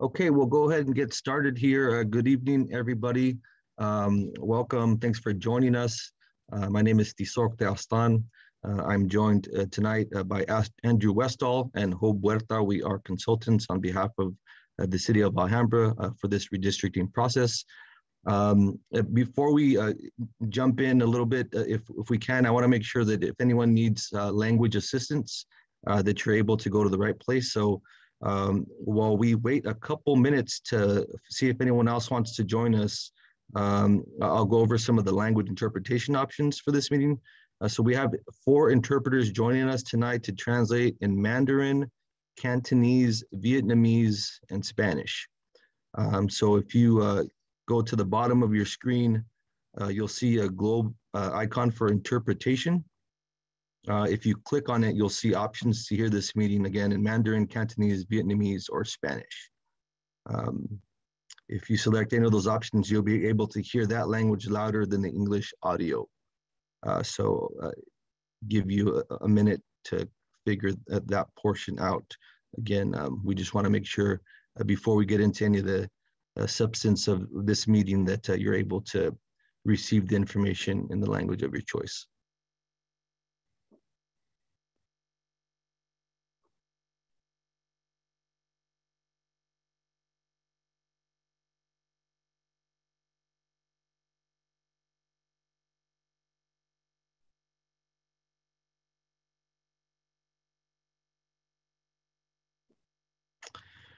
Okay, we'll go ahead and get started here. Uh, good evening, everybody. Um, welcome. Thanks for joining us. Uh, my name is Tizok Teastan. Uh, I'm joined uh, tonight uh, by Andrew Westall and Job Huerta. We are consultants on behalf of uh, the City of Alhambra for this redistricting process. Um, before we jump in a little bit, if, if we can, I want to make sure that if anyone needs language assistance, that you're able to go to the right place. So um, while we wait a couple minutes to see if anyone else wants to join us, um, I'll go over some of the language interpretation options for this meeting. Uh, so we have four interpreters joining us tonight to translate in Mandarin, Cantonese, Vietnamese, and Spanish. Um, so if you uh, go to the bottom of your screen, uh, you'll see a globe uh, icon for interpretation. Uh, if you click on it, you'll see options to hear this meeting again in Mandarin, Cantonese, Vietnamese, or Spanish. Um, if you select any of those options, you'll be able to hear that language louder than the English audio. Uh, so uh, give you a, a, minute to figure that, that portion out. Again, um, we just wanna make sure uh, before we get into any of the uh, substance of this meeting that uh, you're able to receive the information in the language of your choice.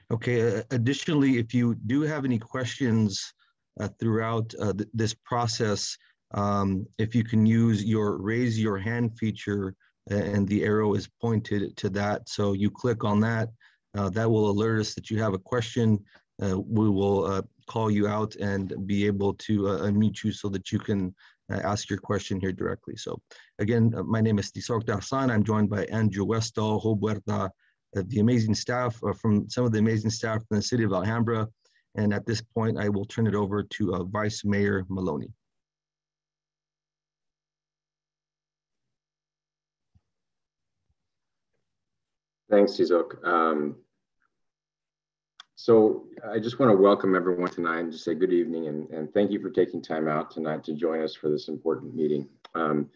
Okay, additionally, if you do have any questions uh, throughout uh, th this process, um, if you can use your raise your hand feature and the arrow is pointed to that. So you click on that, uh, that will alert us that you have a question. Uh, we will uh, call you out and be able to uh, unmute you so that you can ask your question here directly. So again, my name is Tizok Dasan. I'm joined by Andrew Westall, uh, the amazing staff uh, from some of the amazing staff in the city of Alhambra. And at this point, I will turn it over to uh, Vice Mayor Maloney. Thanks, Tizok. Um, so I just want to welcome everyone tonight and just say good evening and, and thank you for taking time out tonight to join us for this important meeting. Um,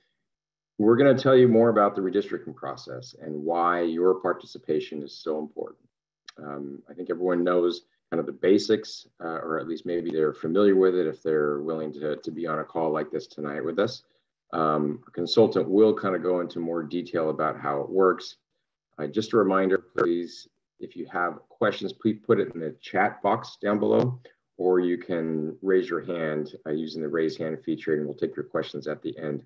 we're going to tell you more about the redistricting process and why your participation is so important. Um, I think everyone knows kind of the basics, uh, or at least maybe they're familiar with it if they're willing to, to be on a call like this tonight with us. Um, a consultant will kind of go into more detail about how it works. Uh, just a reminder, please, if you have questions, please put it in the chat box down below, or you can raise your hand uh, using the raise hand feature and we'll take your questions at the end.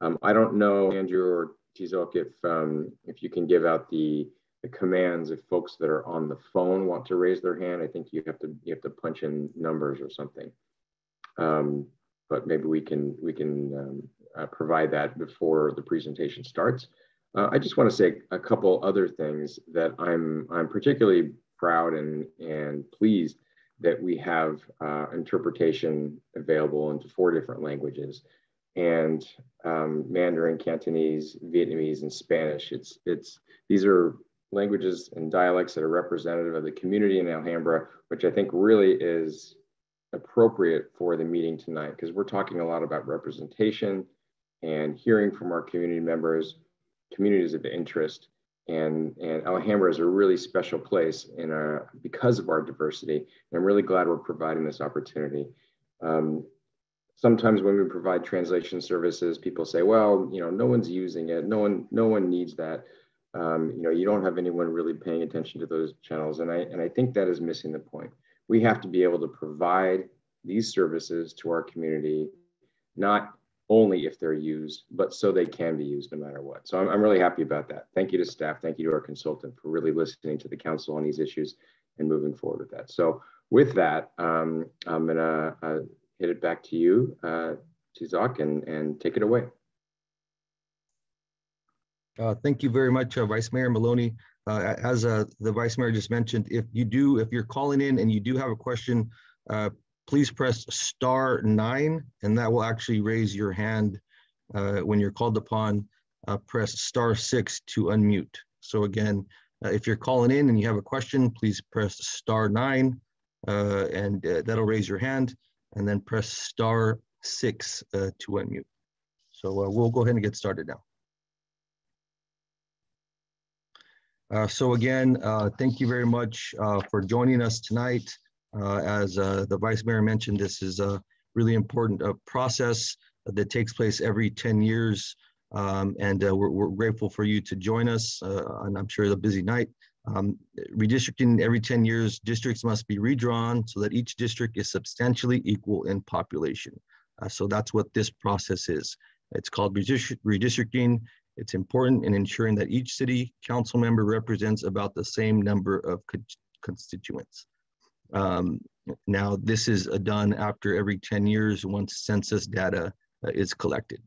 Um, I don't know, Andrew or Tizok, if um, if you can give out the, the commands if folks that are on the phone want to raise their hand. I think you have to you have to punch in numbers or something. Um, but maybe we can we can um, uh, provide that before the presentation starts. Uh, I just want to say a couple other things that I'm I'm particularly proud and and pleased that we have uh, interpretation available into four different languages and um, Mandarin, Cantonese, Vietnamese, and Spanish. It's, it's, these are languages and dialects that are representative of the community in Alhambra, which I think really is appropriate for the meeting tonight because we're talking a lot about representation and hearing from our community members, communities of interest. And, and Alhambra is a really special place in a, because of our diversity. And I'm really glad we're providing this opportunity. Um, sometimes when we provide translation services, people say, well, you know, no one's using it. No one, no one needs that. Um, you know, you don't have anyone really paying attention to those channels. And I, and I think that is missing the point. We have to be able to provide these services to our community, not only if they're used, but so they can be used no matter what. So I'm, I'm really happy about that. Thank you to staff. Thank you to our consultant for really listening to the council on these issues and moving forward with that. So with that, um, I'm gonna uh, hit it back to you, uh, Tizok, and, and take it away. Uh, thank you very much, uh, Vice Mayor Maloney. Uh, as uh, the Vice Mayor just mentioned, if you do, if you're calling in and you do have a question, uh, please press star nine, and that will actually raise your hand uh, when you're called upon. press star six to unmute. So again, if you're calling in and you have a question, please press star nine and that'll raise your hand and then press star six uh, to unmute. So uh, we'll go ahead and get started now. Uh, so again, uh, thank you very much uh, for joining us tonight. Uh, as the Vice Mayor mentioned, this is a really important process that takes place every 10 years. Um, and we're, we're, grateful for you to join us. and I'm sure it's a busy night. Um, redistricting every 10 years, districts must be redrawn so that each district is substantially equal in population. so that's what this process is. It's called redistricting. It's important in ensuring that each city council member represents about the same number of constituents. Um, now, this is done after every 10 years once census data uh, is collected.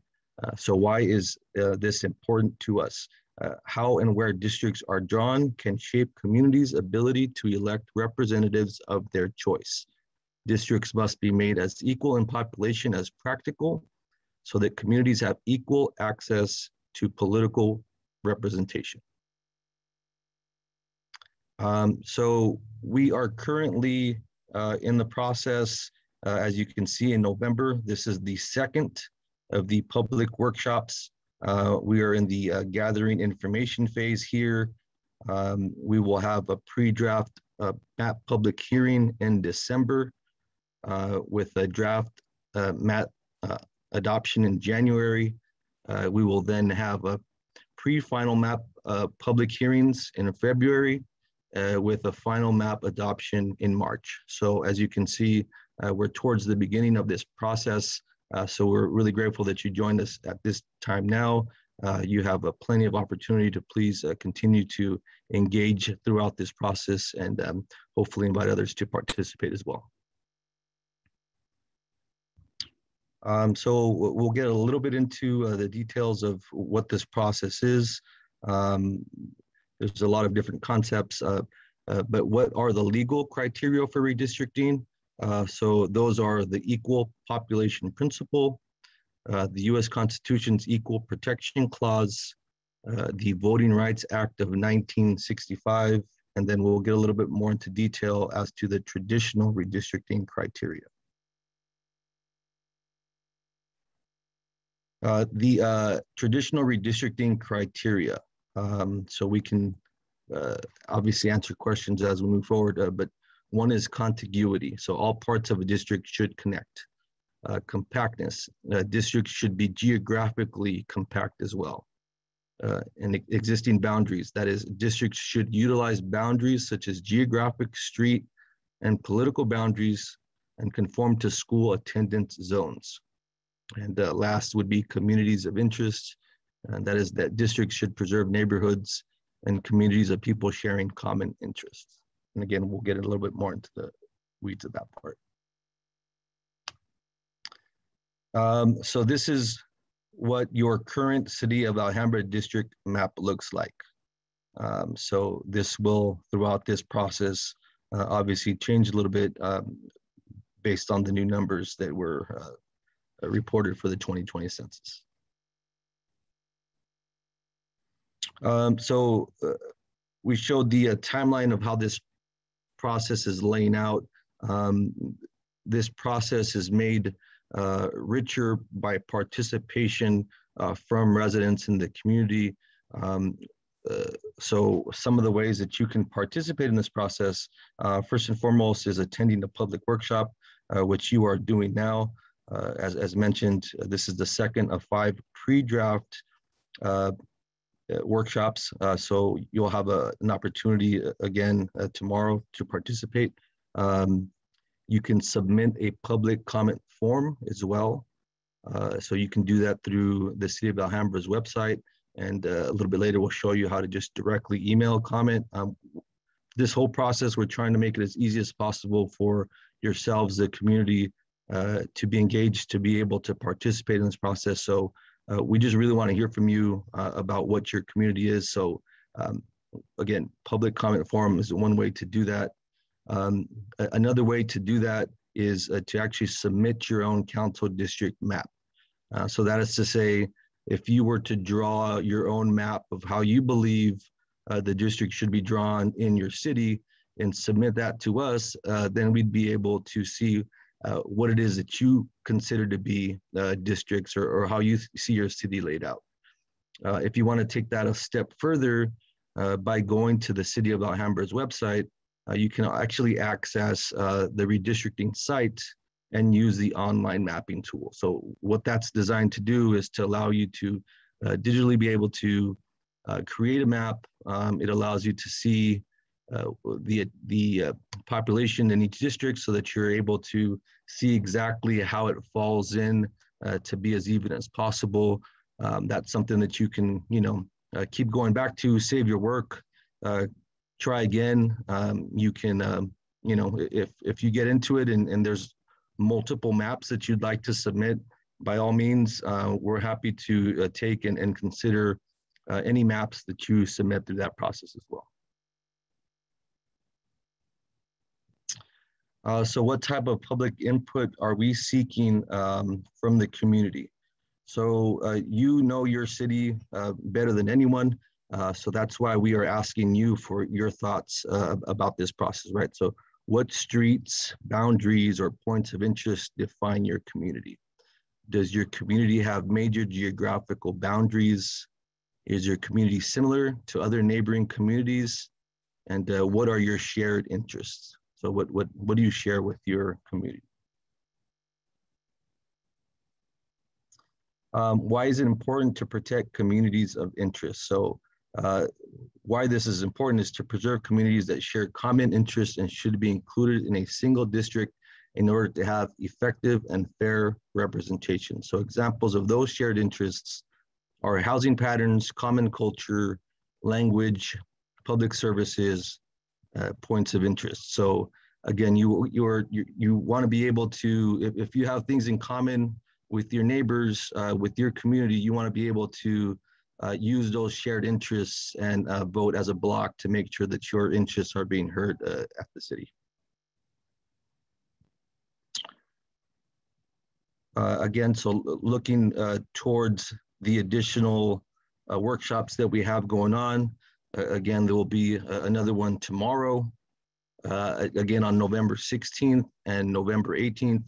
Uh, so why is uh, this important to us? Uh, how and where districts are drawn can shape communities' ability to elect representatives of their choice. Districts must be made as equal in population as practical so that communities have equal access to political representation. Um, so we are currently uh, in the process, uh, as you can see in November, this is the second of the public workshops. Uh, we are in the uh, gathering information phase here. Um, we will have a pre-draft uh, map public hearing in December uh, with a draft map adoption in January uh, we will then have a pre-final map uh, public hearings in February uh, with a final map adoption in March. So as you can see, uh, we're towards the beginning of this process. Uh, so we're really grateful that you joined us at this time now. Uh, you have a plenty of opportunity to please continue to engage throughout this process and um, hopefully invite others to participate as well. Um, so we'll get a little bit into uh, the details of what this process is. Um, there's a lot of different concepts, uh, uh, but what are the legal criteria for redistricting? Uh, so those are the equal population principle, uh, the US Constitution's Equal Protection Clause, uh, the Voting Rights Act of 1965, and then we'll get a little bit more into detail as to the traditional redistricting criteria. Uh, the uh, traditional redistricting criteria. Um, so we can uh, obviously answer questions as we move forward, uh, but one is contiguity. So all parts of a district should connect. Uh, compactness. districts should be geographically compact as well. and existing boundaries. That is, districts should utilize boundaries such as geographic, street, and political boundaries and conform to school attendance zones. And uh, last would be communities of interest. And that is that districts should preserve neighborhoods and communities of people sharing common interests. And again, we'll get a little bit more into the weeds of that part. Um, so this is what your current city of Alhambra district map looks like. Um, so this will, throughout this process, uh, obviously change a little bit um, based on the new numbers that were uh, uh, reported for the 2020 census. Um, so uh, we showed the uh, timeline of how this process is laying out. Um, this process is made uh, richer by participation uh, from residents in the community. Um, uh, so some of the ways that you can participate in this process, first and foremost is attending a public workshop, which you are doing now. Uh, as, as mentioned, uh, this is the second of five pre-draft uh, workshops. so you'll have a, an opportunity again tomorrow to participate. Um, you can submit a public comment form as well. Uh, so you can do that through the City of Alhambra's website. And uh, a little bit later, we'll show you how to just directly email comment. Um, this whole process, we're trying to make it as easy as possible for yourselves, the community, uh, to be engaged, to be able to participate in this process. So uh, we just really want to hear from you uh, about what your community is. So um, again, public comment forum is one way to do that. Um, another way to do that is uh, to actually submit your own council district map. Uh, so that is to say, if you were to draw your own map of how you believe uh, the district should be drawn in your city and submit that to us, uh, then we'd be able to see uh, what it is that you consider to be uh, districts or, or how you see your city laid out. Uh, if you want to take that a step further uh, by going to the City of Alhambra's website, uh, you can actually access uh, the redistricting site and use the online mapping tool. So what that's designed to do is to allow you to digitally be able to create a map. Um, it allows you to see the the uh, population in each district so that you're able to see exactly how it falls in uh, to be as even as possible. Um, that's something that you can, you know, uh, keep going back to, save your work, uh, try again. Um, you can, um, you know, if if you get into it and, and there's multiple maps that you'd like to submit, by all means, we're happy to take and, and consider any maps that you submit through that process as well. Uh, so what type of public input are we seeking um, from the community? So uh, you know your city uh, better than anyone. Uh, so that's why we are asking you for your thoughts uh, about this process, right? So what streets, boundaries, or points of interest define your community? Does your community have major geographical boundaries? Is your community similar to other neighboring communities? And what are your shared interests? So what, what, what do you share with your community? Um, why is it important to protect communities of interest? So uh, why this is important is to preserve communities that share common interests and should be included in a single district in order to have effective and fair representation. So examples of those shared interests are housing patterns, common culture, language, public services, uh, points of interest. So again, you you're you, you want to be able to if, if you have things in common with your neighbors, uh, with your community, you want to be able to uh, use those shared interests and uh, vote as a block to make sure that your interests are being heard uh, at the city. Again, so looking towards the additional workshops that we have going on, again, there will be uh, another one tomorrow, uh, again on November 16th and November 18th.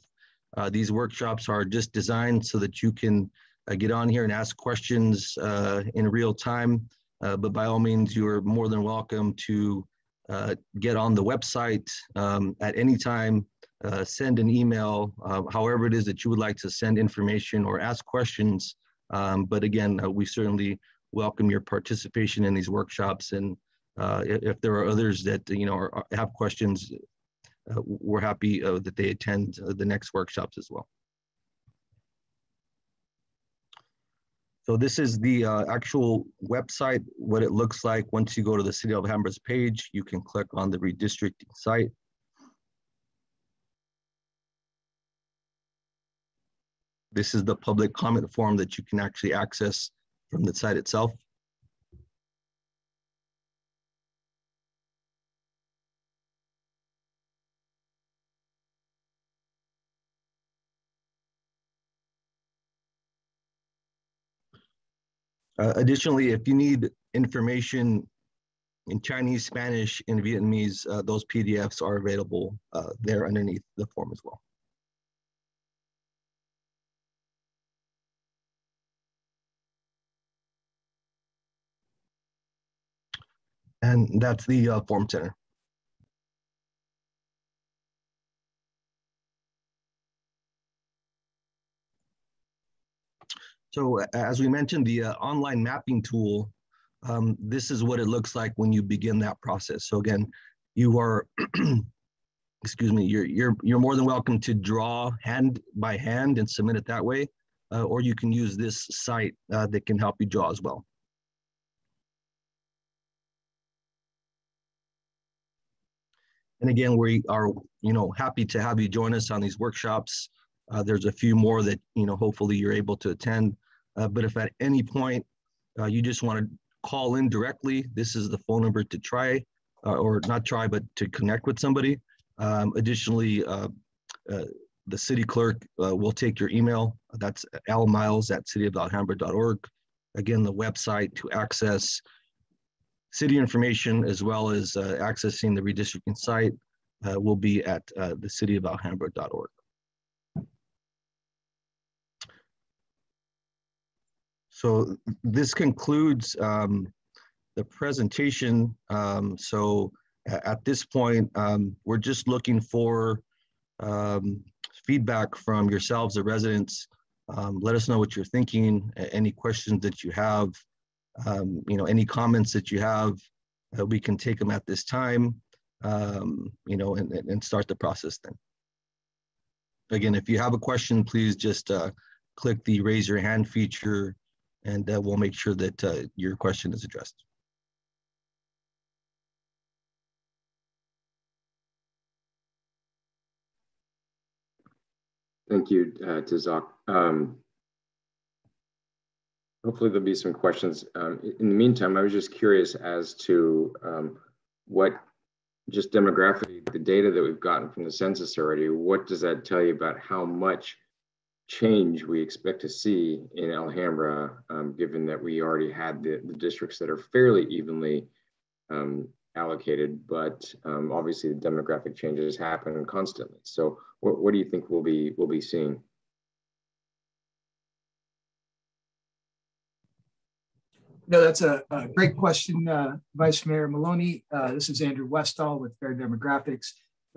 Uh, these workshops are just designed so that you can uh, get on here and ask questions uh, in real time. but by all means, you are more than welcome to get on the website um, at any time, send an email, however it is that you would like to send information or ask questions. Um, but again, we certainly welcome your participation in these workshops. And uh, if there are others that you know are, have questions, uh, we're happy uh, that they attend uh, the next workshops as well. So this is the uh, actual website, what it looks like. Once you go to the City of Alhambra's page, you can click on the redistricting site. This is the public comment form that you can actually access from the site itself. Uh, additionally, if you need information in Chinese, Spanish, and Vietnamese, uh, those PDFs are available uh, there underneath the form as well. And that's the uh, form center. So as we mentioned, the uh, online mapping tool, um, this is what it looks like when you begin that process. So again, you are, excuse me, you're, you're, you're more than welcome to draw hand by hand and submit it that way, uh, or you can use this site uh, that can help you draw as well. And again, we are, you know, happy to have you join us on these workshops. Uh, there's a few more that, you know, hopefully you're able to attend. Uh, but if at any point uh, you just want to call in directly, this is the phone number to try, uh, or not try, but to connect with somebody. Um, additionally, uh, uh, the city clerk will take your email. That's almiles at cityofalhambra.org. Again, the website to access city information as well as uh, accessing the redistricting site uh, will be at uh, the cityofalhambra.org. So this concludes um, the presentation. Um, so at this point, um, we're just looking for um, feedback from yourselves, the residents. Um, let us know what you're thinking, any questions that you have, um, you know, any comments that you have, uh, we can take them at this time, um, you know, and, and start the process then. Again, if you have a question, please just uh, click the raise your hand feature and uh, we'll make sure that uh, your question is addressed. Thank you, uh, Tizok. Um, hopefully there'll be some questions. Um, in the meantime, I was just curious as to um, what just demographically, the data that we've gotten from the census already, what does that tell you about how much change we expect to see in Alhambra, um, given that we already had the, the, districts that are fairly evenly um, allocated, but um, obviously the demographic changes happen constantly. So what, what do you think we'll be, we'll be seeing? No, that's a, a great question, uh, Vice Mayor Maloney. Uh, this is Andrew Westall with Fair Demographics.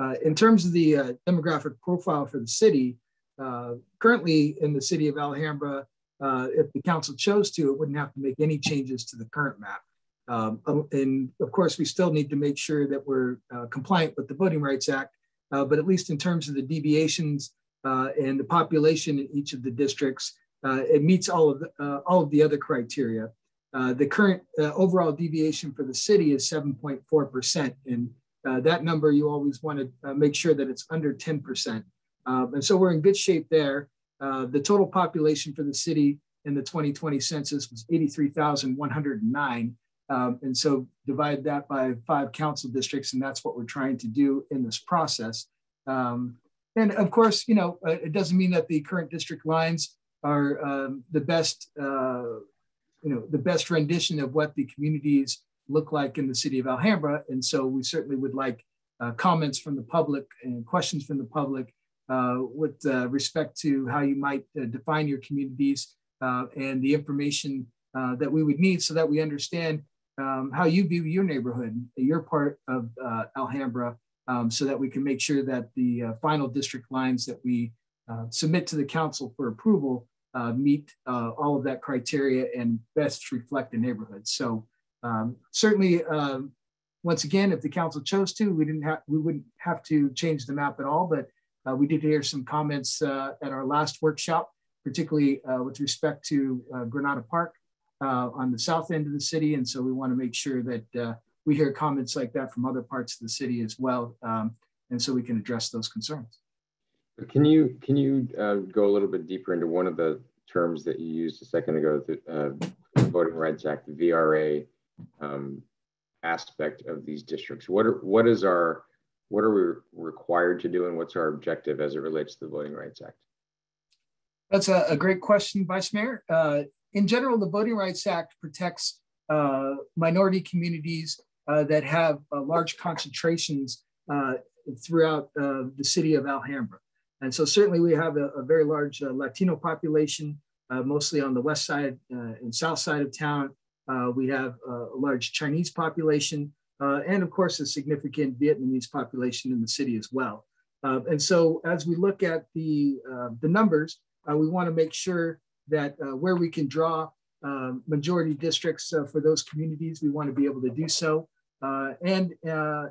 Uh, in terms of the uh, demographic profile for the city, uh, currently in the city of Alhambra, uh, if the council chose to, it wouldn't have to make any changes to the current map. Um, um and of course, we still need to make sure that we're uh, compliant with the Voting Rights Act, uh, but at least in terms of the deviations uh, and the population in each of the districts, uh, it meets all of the, all of the other criteria. The current overall deviation for the city is 7.4%, and that number you always want to make sure that it's under 10%. Um, and so we're in good shape there. Uh, the total population for the city in the 2020 census was 83,109. Um, and so divide that by five council districts, and that's what we're trying to do in this process. Um, and of course, you know, uh, it doesn't mean that the current district lines are um, the best, uh, you know, the best rendition of what the communities look like in the city of Alhambra. And so we certainly would like uh, comments from the public and questions from the public uh, with uh, respect to how you might uh, define your communities and the information that we would need so that we understand um, how you view your neighborhood, your part of Alhambra, um, so that we can make sure that the final district lines that we submit to the council for approval uh, meet uh, all of that criteria and best reflect the neighborhood. So um, certainly, uh, once again, if the council chose to, we didn't have we wouldn't have to change the map at all. But uh, we did hear some comments uh, at our last workshop, particularly with respect to Granada Park on the south end of the city. And so we want to make sure that we hear comments like that from other parts of the city as well. Um, and so we can address those concerns. Can you can you go a little bit deeper into one of the terms that you used a second ago, the, the Voting Rights Act, the VRA um, aspect of these districts? What are what is our what are we required to do and what's our objective as it relates to the Voting Rights Act? That's a, a great question, Vice Mayor. Uh, in general, the Voting Rights Act protects uh, minority communities uh, that have uh, large concentrations uh, throughout uh, the city of Alhambra. And so certainly we have a, a very large Latino population, mostly on the west side and south side of town. we have a large Chinese population, uh, and of course a significant Vietnamese population in the city as well. Uh, and so as we look at the, uh, the numbers, uh, we wanna make sure that uh, where we can draw majority districts uh, for those communities, we wanna be able to do so. and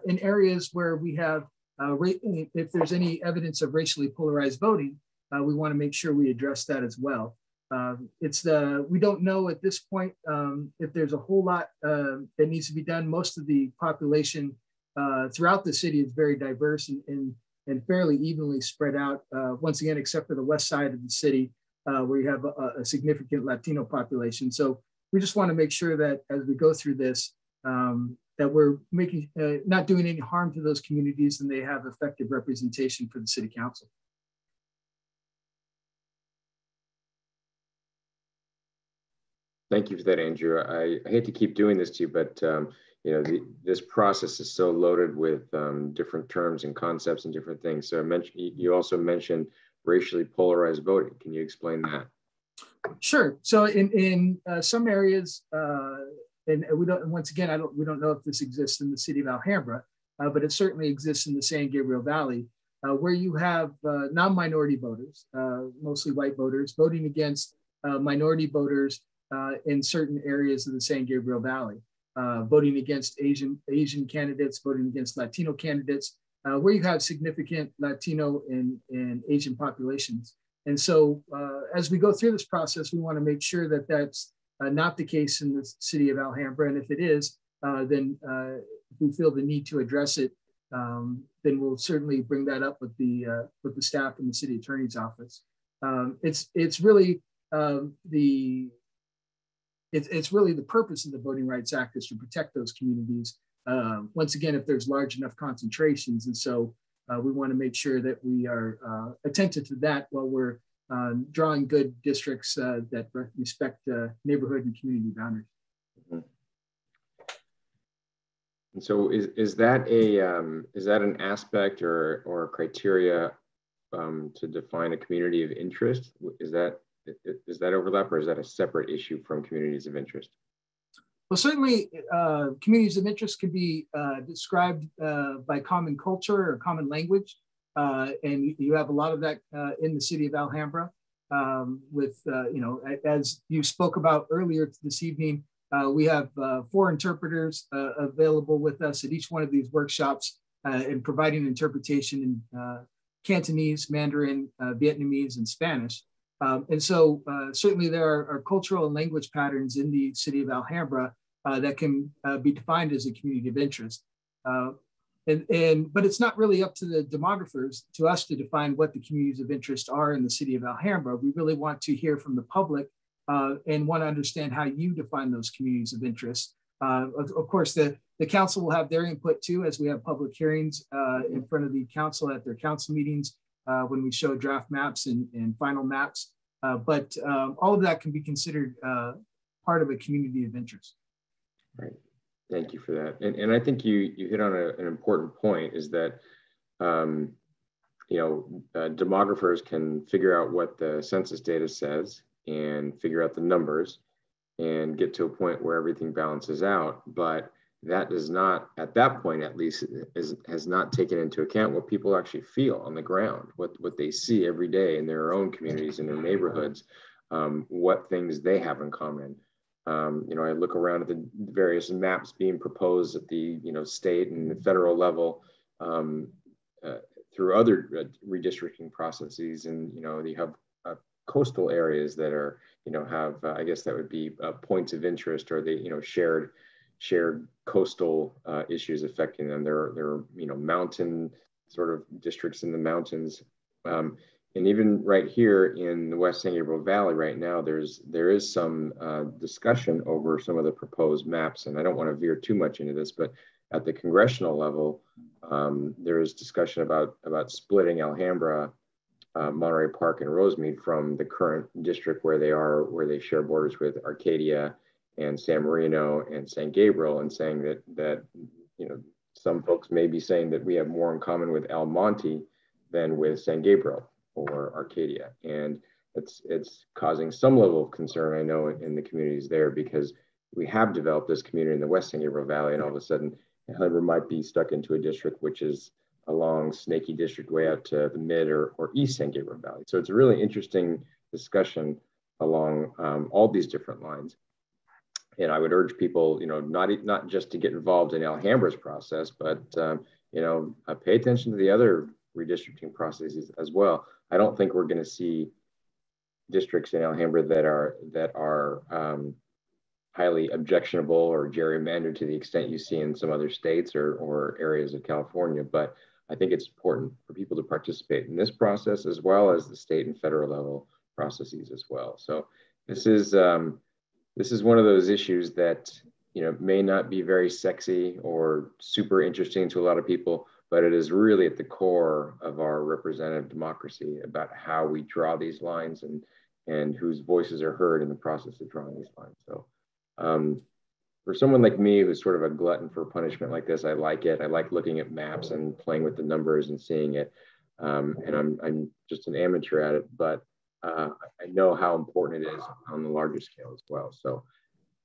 in areas where we have, if there's any evidence of racially polarized voting, we wanna make sure we address that as well. Um, it's the we don't know at this point um, if there's a whole lot uh, that needs to be done. Most of the population uh, throughout the city is very diverse and, and, and fairly evenly spread out. Uh, once again, except for the west side of the city, uh, where you have a, a, significant Latino population. So we just want to make sure that as we go through this, um, that we're making uh, not doing any harm to those communities and they have effective representation for the city council. Thank you for that, Andrew. I, I, hate to keep doing this to you, but um, you know, the, this process is so loaded with um, different terms and concepts and different things. So I mentioned, you also mentioned racially polarized voting. Can you explain that? Sure. So in in uh, some areas, uh, and we don't. Once again, I don't. We don't know if this exists in the city of Alhambra, uh, but it certainly exists in the San Gabriel Valley, uh, where you have uh, non-minority voters, uh, mostly white voters, voting against minority voters in certain areas of the San Gabriel Valley, voting against Asian Asian candidates, voting against Latino candidates, where you have significant Latino and, and Asian populations. And so uh, as we go through this process, we want to make sure that that's uh, not the case in the city of Alhambra. And if it is, uh, then uh, if we feel the need to address it, um, then we'll certainly bring that up with the uh, with the staff in the city attorney's office. Um, it's it's really um, the it's, it's really the purpose of the Voting Rights Act is to protect those communities. Uh, once again, if there's large enough concentrations, and so uh, we want to make sure that we are uh, attentive to that while we're um, drawing good districts uh, that respect uh, neighborhood and community boundaries. Mm -hmm. And so, is is that a um, is that an aspect or or criteria um, to define a community of interest? Is that is that overlap, or is that a separate issue from communities of interest? Well, certainly uh, communities of interest can be uh, described uh, by common culture or common language. Uh, and you have a lot of that uh, in the city of Alhambra um, with, uh, you know, as you spoke about earlier this evening, we have four interpreters available with us at each one of these workshops in providing interpretation in Cantonese, Mandarin, Vietnamese, and Spanish. Um, and so uh, certainly there are, are, cultural and language patterns in the city of Alhambra uh, that can uh, be defined as a community of interest. Uh, and, and, but it's not really up to the demographers, to us to define what the communities of interest are in the city of Alhambra. We really want to hear from the public uh, and want to understand how you define those communities of interest. Uh, of, of, course, the, the council will have their input too, as we have public hearings in front of the council at their council meetings uh, when we show draft maps and, and final maps. Uh, but um, all of that can be considered uh, part of a community of interest. Right. Thank you for that. And, and I think you, you hit on a, an important point is that, um, you know, uh, demographers can figure out what the census data says and figure out the numbers and get to a point where everything balances out. But that does not, at that point at least, is, has not taken into account what people actually feel on the ground, what, what they see every day in their own communities, in their neighborhoods, um, what things they have in common. Um, you know, I look around at the various maps being proposed at the, you know, state and federal level um, uh, through other uh, redistricting processes. And, you know, you have uh, coastal areas that are, you know, have, uh, I guess that would be uh, points of interest or the, you know, shared shared coastal issues affecting them. There are, there are, you know, mountain sort of districts in the mountains. Um, and even right here in the West San Gabriel Valley right now, there's there is some uh, discussion over some of the proposed maps. And I don't want to veer too much into this, but at the congressional level, um, there is discussion about, about splitting Alhambra, uh, Monterey Park, and Rosemead from the current district where they are, where they share borders with Arcadia and San Marino and San Gabriel and saying that that you know some folks may be saying that we have more in common with El Monte than with San Gabriel or Arcadia. And it's it's causing some level of concern, I know, in, the communities there because we have developed this community in the West San Gabriel Valley, and all of a sudden, Alhambra might be stuck into a district which is a long, Snaky District way out to the mid or, or east San Gabriel Valley. So it's a really interesting discussion along um, all these different lines and I would urge people, you know, not not just to get involved in Alhambra's process, but um, you know, uh, pay attention to the other redistricting processes as well. I don't think we're going to see districts in Alhambra that are that are um, highly objectionable or gerrymandered to the extent you see in some other states or or areas of California. But I think it's important for people to participate in this process as well as the state and federal level processes as well. So this is. Um, this is one of those issues that you know may not be very sexy or super interesting to a lot of people but it is really at the core of our representative democracy about how we draw these lines and and whose voices are heard in the process of drawing these lines so um, for someone like me who's sort of a glutton for punishment like this, I like it. I like looking at maps and playing with the numbers and seeing it. Um, and I'm, I'm just an amateur at it, but uh, I know how important it is on the larger scale as well. So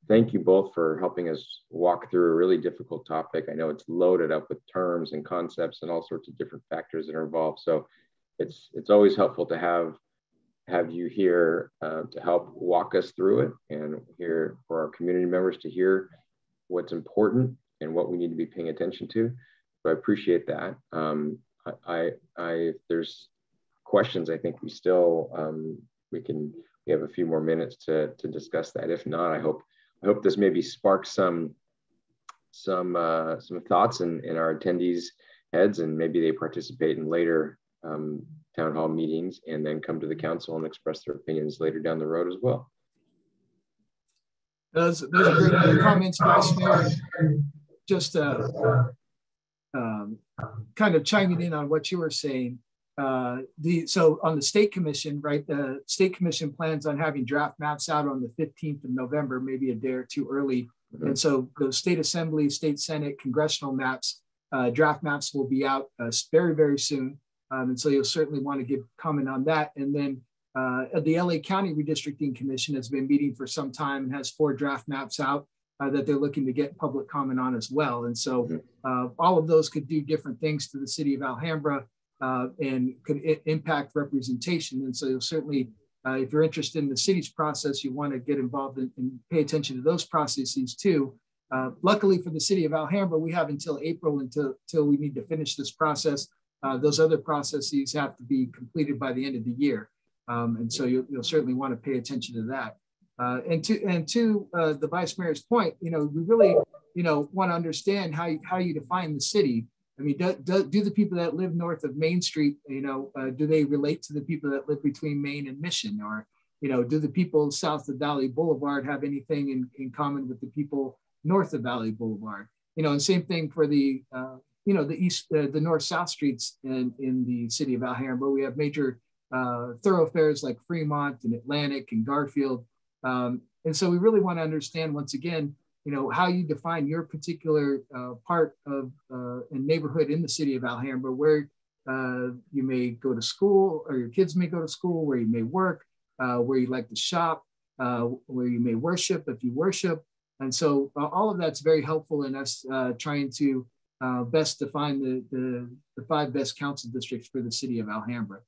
thank you both for helping us walk through a really difficult topic. I know it's loaded up with terms and concepts and all sorts of different factors that are involved. So it's, it's always helpful to have have you here uh, to help walk us through it and here for our community members to hear what's important and what we need to be paying attention to. So I appreciate that. Um, I, I, if there's questions, I think we still, um, we can, we have a few more minutes to, to discuss that. If not, I hope, I hope this maybe sparks some, some, uh, some thoughts in, in our attendees heads and maybe they participate in later um, town hall meetings and then come to the council and express their opinions later down the road as well. Those, those are great comments, Vice Mayor. Just uh, um, kind of chiming in on what you were saying. Uh, the so on the state commission, right? The state commission plans on having draft maps out on the 15th of November, maybe a day or two early. Mm -hmm. And so the state assembly, state senate, congressional maps, uh, draft maps will be out uh, very, very soon. Um, and so you'll certainly want to give comment on that. And then uh, the LA County Redistricting Commission has been meeting for some time and has four draft maps out uh, that they're looking to get public comment on as well. And so mm-hmm. uh, all of those could do different things to the city of Alhambra uh, and could impact representation. And so you'll certainly, uh, if you're interested in the city's process, you want to get involved in, and pay attention to those processes too. Uh, luckily for the city of Alhambra, we have until April until, until we need to finish this process uh, those other processes have to be completed by the end of the year. Um, and so you'll, you'll, certainly want to pay attention to that. Uh, and to and to uh, the vice mayor's point, you know, we really, you know, want to understand how you, how you define the city. I mean, do, do, do, the people that live north of Main Street, you know, uh, do they relate to the people that live between Main and Mission, or you know, do the people south of Valley Boulevard have anything in, in common with the people north of Valley Boulevard? You know, and same thing for the uh, you know, the east, uh, the north south streets in, in the city of Alhambra. We have major uh, thoroughfares like Fremont and Atlantic and Garfield. Um, and so we really want to understand once again, you know, how you define your particular uh, part of uh, a neighborhood in the city of Alhambra, where uh, you may go to school or your kids may go to school, where you may work, uh, where you like to shop, where you may worship if you worship. And so all of that's very helpful in us trying to uh, best define the, the, the, five best council districts for the city of Alhambra.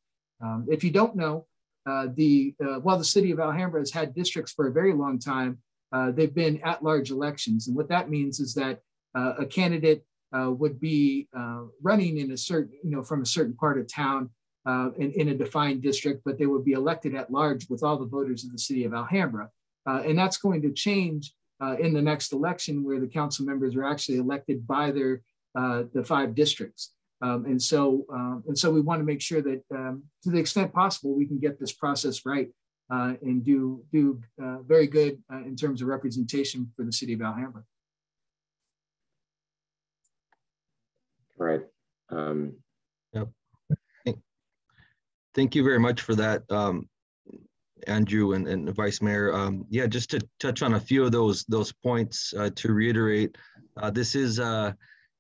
Um, if you don't know, uh, the uh, while the city of Alhambra has had districts for a very long time, uh, they've been at-large elections, and what that means is that uh, a candidate uh, would be running in a certain, you know, from a certain part of town in, in, a defined district, but they would be elected at large with all the voters of the city of Alhambra, and that's going to change in the next election, where the council members are actually elected by their uh, the five districts. Um, and so uh, and so we want to make sure that um, to the extent possible, we can get this process right uh, and do, do uh, very good uh, in terms of representation for the city of Alhambra. Right. Um, yep. Thank you very much for that, um, Andrew and, and Vice Mayor. Um, yeah, just to touch on a few of those those points uh, to reiterate, this is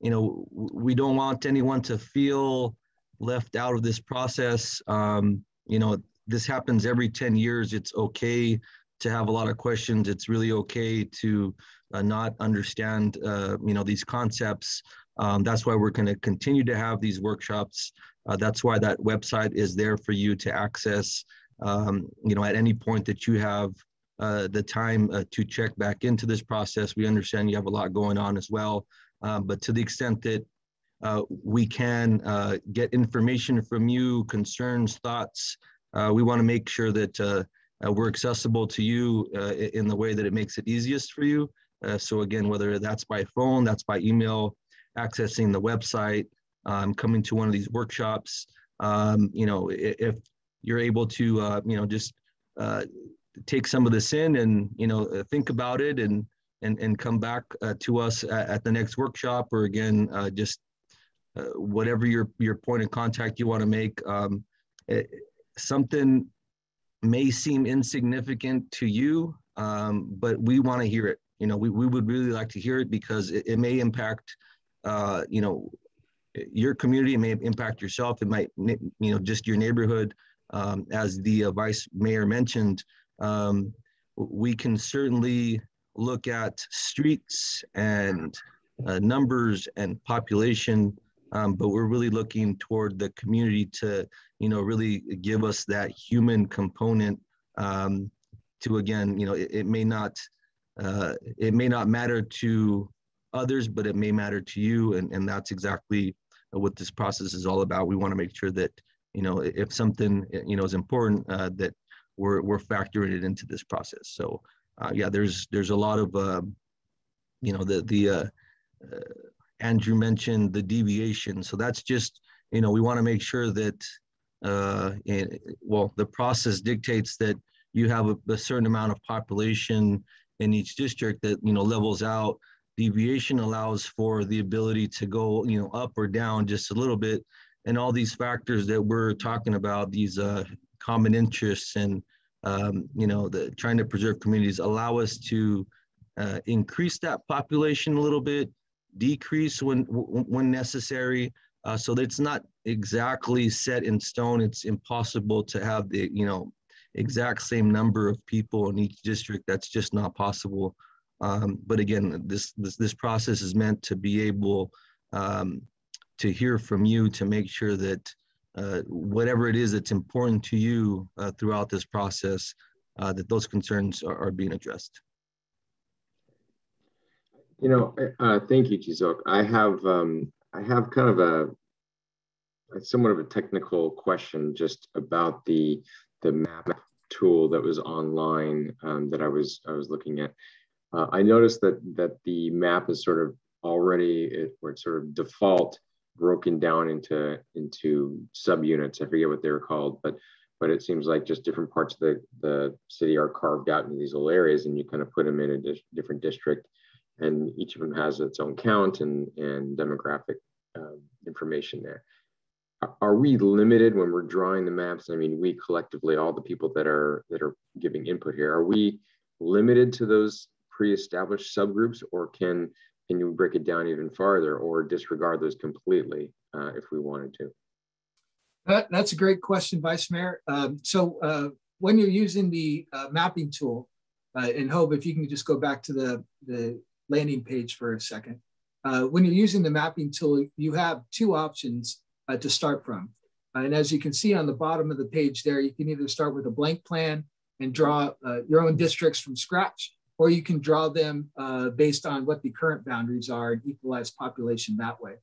you know, we don't want anyone to feel left out of this process. Um, you know, this happens every 10 years. It's okay to have a lot of questions. It's really okay to uh, not understand, uh, you know, these concepts. Um, that's why we're going to continue to have these workshops. Uh, that's why that website is there for you to access, um, you know, at any point that you have uh, the time uh, to check back into this process. We understand you have a lot going on as well. Um, but to the extent that uh, we can get information from you, concerns, thoughts, we want to make sure that uh, uh, we're accessible to you uh, in the way that it makes it easiest for you. so again, whether that's by phone, that's by email, accessing the website, um, coming to one of these workshops, um, you know, if you're able to, you know, just take some of this in and, you know, think about it and and, and come back uh, to us at, at, the next workshop or again, uh, just uh, whatever your, your point of contact you want to make. Um, it, something may seem insignificant to you, um, but we want to hear it. you know, we, we would really like to hear it because it, it may impact, uh, you know, your community, it may impact yourself. It might, you know, just your neighborhood. Um, as the uh, vice mayor mentioned, um, we can certainly look at streets and uh, numbers and population, um, but we're really looking toward the community to, you know, really give us that human component um, to, again, you know, it, it may not, uh, it may not matter to others, but it may matter to you. And, and that's exactly what this process is all about. We want to make sure that, you know, if something, you know, is important, uh, that we're, we're factoring it into this process. So uh, yeah, there's, there's a lot of, uh, you know, the, the, uh, uh, Andrew mentioned the deviation. So that's just, you know, we want to make sure that, uh, in, well, the process dictates that you have a, a certain amount of population in each district that, you know, levels out. Deviation allows for the ability to go, you know, up or down just a little bit. And all these factors that we're talking about, these uh, common interests and, um, you know, the trying to preserve communities allow us to uh, increase that population a little bit decrease when when necessary. Uh, so it's not exactly set in stone. It's impossible to have the you know exact same number of people in each district. That's just not possible. Um, but again, this, this this process is meant to be able um, to hear from you to make sure that uh, whatever it is that's important to you uh, throughout this process, uh, that those concerns are, are being addressed. You know, uh, thank you, Tizok. I have um, I have kind of a, a, somewhat of a technical question just about the the map tool that was online um, that I was I was looking at. Uh, I noticed that that the map is sort of already it, or it's sort of default broken down into into subunits. I forget what they were called, but but it seems like just different parts of the, the city are carved out into these little areas and you kind of put them in a di different district and each of them has its own count and, and demographic um, information there. Are we limited when we're drawing the maps? I mean, we collectively, all the people that are that are giving input here, are we limited to those pre-established subgroups, or can can you break it down even farther, or disregard those completely uh, if we wanted to? That, that's a great question, Vice Mayor. Um, so uh, when you're using the uh, mapping tool, uh, and Hope, if you can just go back to the, the landing page for a second. Uh, when you're using the mapping tool, you have two options uh, to start from. Uh, and as you can see on the bottom of the page there, you can either start with a blank plan and draw uh, your own districts from scratch, or you can draw them uh, based on what the current boundaries are and equalize population that way.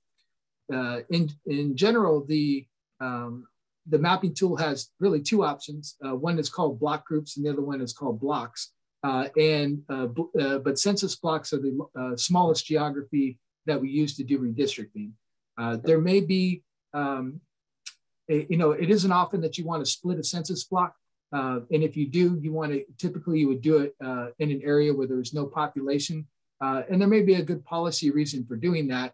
Uh, in, in general, the, um, the mapping tool has really two options. one is called block groups and the other one is called blocks. Uh, and uh, uh, but census blocks are the uh, smallest geography that we use to do redistricting. Uh, there may be, um, a, you know, it isn't often that you want to split a census block. Uh, and if you do, you want to, typically you would do it in an area where there's no population. and there may be a good policy reason for doing that,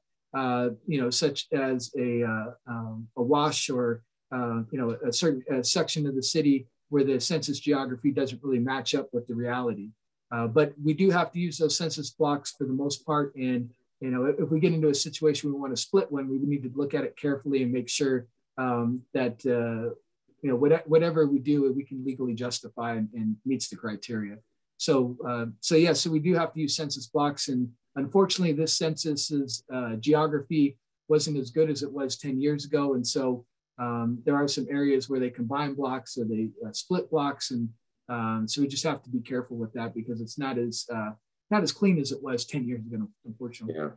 you know, such as a, um, a wash or, you know, a certain section of the city where the census geography doesn't really match up with the reality. Uh, but we do have to use those census blocks for the most part. And you know, if we get into a situation we want to split one, we need to look at it carefully and make sure um, that uh, you know whatever we do, we can legally justify and, and meets the criteria. So, uh, so yeah, so we do have to use census blocks, and unfortunately, this census's uh, geography wasn't as good as it was 10 years ago, and so um, there are some areas where they combine blocks or they uh, split blocks, and um, so we just have to be careful with that because it's not as uh, not as clean as it was 10 years ago, unfortunately. Yeah.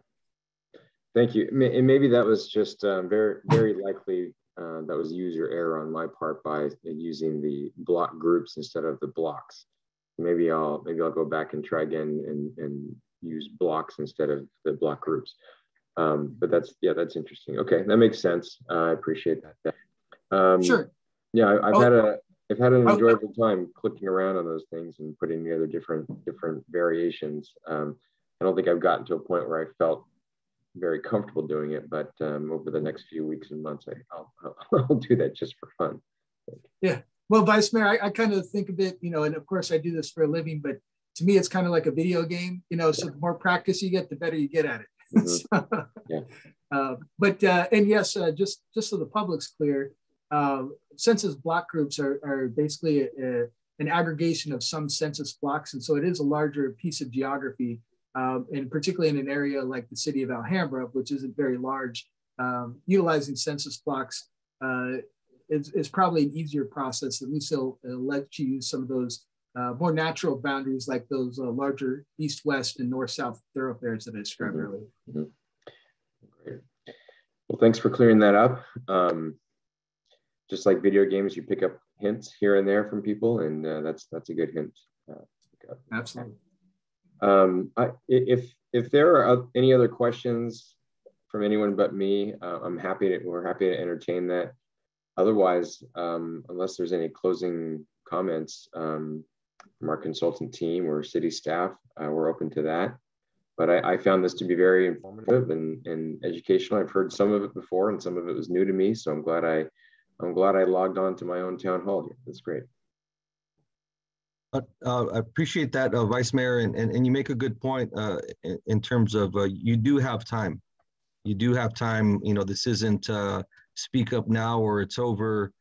Thank you. And maybe that was just um, very, very likely uh, that was user error on my part by using the block groups instead of the blocks. Maybe I'll maybe I'll go back and try again and, and use blocks instead of the block groups. Um, but that's yeah, that's interesting. Okay, that makes sense. Uh, I appreciate that. Um, sure. Yeah, I, have oh, had a I've had an oh, enjoyable time clicking around on those things and putting together different different variations. Um, I don't think I've gotten to a point where I felt very comfortable doing it, but um, over the next few weeks and months, I, will I'll do that just for fun. Yeah. Well, Vice Mayor, I, I kind of think of it, you know, and of course I do this for a living, but to me, it's kind of like a video game, you know, so the more practice you get, the better you get at it. Mm-hmm. so, yeah. Uh, but, uh, and yes, uh, just, just so the public's clear, census block groups are, are basically a, a, an aggregation of some census blocks. And so it is a larger piece of geography, um, and particularly in an area like the city of Alhambra, which isn't very large, um, utilizing census blocks uh, is, is, probably an easier process. At least it'll, it'll let you use some of those uh, more natural boundaries like those uh, larger east-west and north-south thoroughfares that I described mm -hmm. earlier. Mm -hmm. Great. Well, thanks for clearing that up. Um, just like video games, you pick up hints here and there from people, and uh, that's that's a good hint. Uh, Absolutely. Um, I, if if there are any other questions from anyone but me, uh, I'm happy to we're happy to entertain that. Otherwise, um, unless there's any closing comments um, from our consultant team or city staff, uh, we're open to that. But I, I, found this to be very informative and, and educational. I've heard some of it before, and some of it was new to me. So I'm glad I I'm glad I logged on to my own town hall here. That's great. Uh, uh, I appreciate that, uh, Vice Mayor, and, and, and you make a good point uh, in, in, terms of uh, you do have time. You do have time. You know, this isn't uh, speak up now or it's over.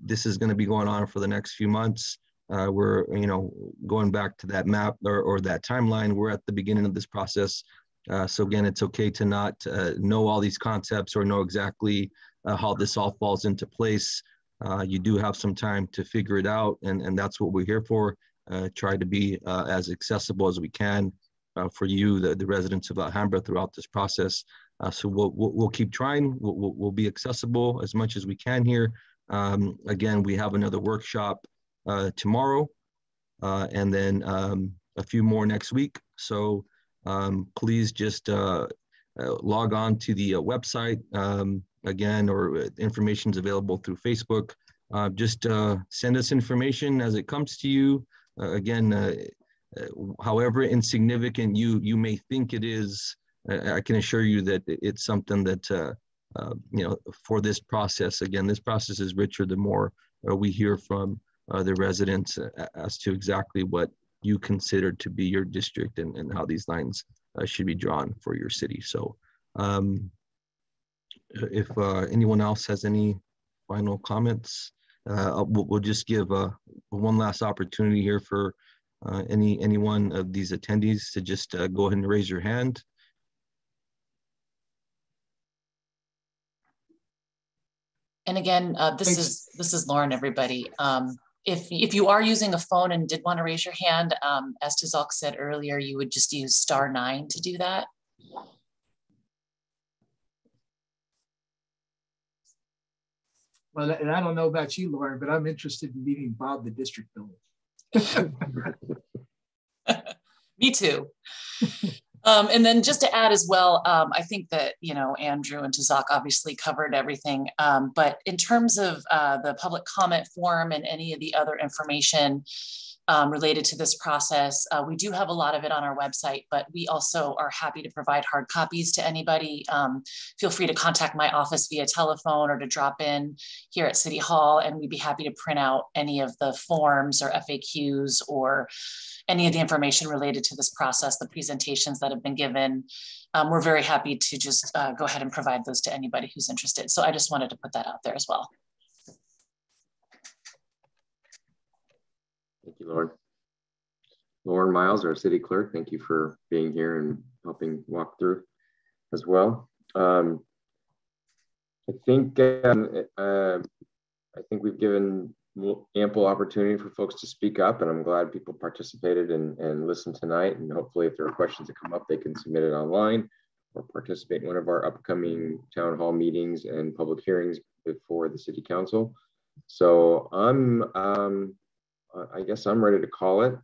this is going to be going on for the next few months. We're, you know, going back to that map or, or that timeline. We're at the beginning of this process. so again, it's okay to not know all these concepts or know exactly uh, how this all falls into place. Uh, you do have some time to figure it out, and, and that's what we're here for. Uh, try to be uh, as accessible as we can uh, for you, the, the residents of Alhambra, throughout this process. Uh, so we'll, we'll, we'll, keep trying. We'll, we'll, we'll, be accessible as much as we can here. Um, again, we have another workshop tomorrow, and then um, a few more next week. So um, please just log on to the website. Um, again, or uh, information is available through Facebook. Uh, just uh, send us information as it comes to you. Uh, again, uh, uh, however insignificant you you may think it is, I can assure you that it's something that you know for this process. Again, this process is richer the more we hear from the residents as to exactly what you consider to be your district and, and how these lines should be drawn for your city. So um, if uh, anyone else has any final comments, uh, we'll, we'll, just give uh, one last opportunity here for uh, any any one of these attendees to just uh, go ahead and raise your hand. And again, uh, this Thanks. is this is Lauren. Everybody, um, if if you are using a phone and did want to raise your hand, um, as Tizok said earlier, you would just use star nine to do that. Well, and I don't know about you, Lauren, but I'm interested in meeting Bob, the district builder. Me too. Um, and then just to add as well, um, I think that, you know, Andrew and Tizok obviously covered everything. Um, but in terms of uh, the public comment form and any of the other information, um, related to this process. Uh, we do have a lot of it on our website, but we also are happy to provide hard copies to anybody. Um, feel free to contact my office via telephone or to drop in here at City Hall, and we'd be happy to print out any of the forms or FAQs or any of the information related to this process, the presentations that have been given. Um, we're very happy to just uh, go ahead and provide those to anybody who's interested. So I just wanted to put that out there as well. You, Lauren. Lauren Miles, our city clerk, thank you for being here and helping walk through as well. Um, I think um, uh, I think we've given ample opportunity for folks to speak up, and I'm glad people participated and, and listened tonight. And hopefully, if there are questions that come up, they can submit it online or participate in one of our upcoming town hall meetings and public hearings before the city council. So I'm um, I guess I'm ready to call it.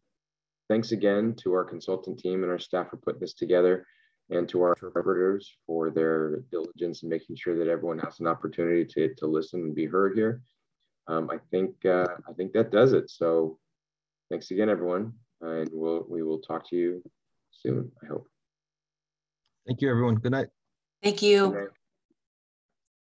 Thanks again to our consultant team and our staff for putting this together and to our interpreters for their diligence in making sure that everyone has an opportunity to, to listen and be heard here. Um, I think uh, I think that does it. So thanks again, everyone, and we'll we will talk to you soon. I hope. Thank you, everyone. Good night. Thank you.